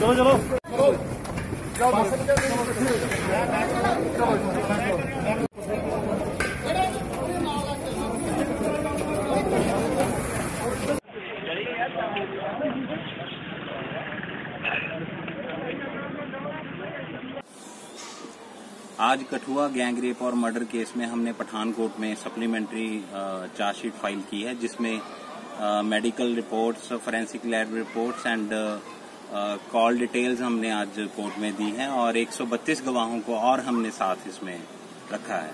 चलो। चलो आज कठुआ गैंगरेप और मर्डर केस में हमने पठानकोट में सप्लीमेंट्री चार्जशीट फ़ाइल की है, जिसमें medical reports, forensic lab reports and call details हमने आज कोर्ट में दी हैं और 132 गवाहों को और हमने साथ इसमें रखा है।